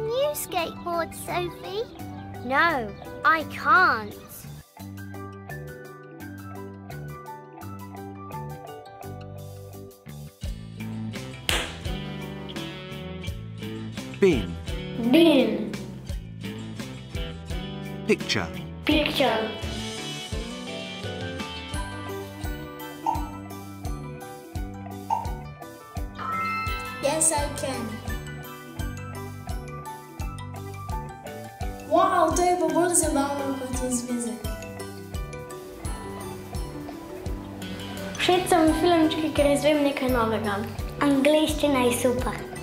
Can you skateboard, Sophie? No, I can't. Bin. Bin. Picture. Picture. Yes, I can. Uau, to je pa bolj zabavno kot v zveze. Všeč so mi filmčki, ker izvem nekaj novega. Angliščina je super.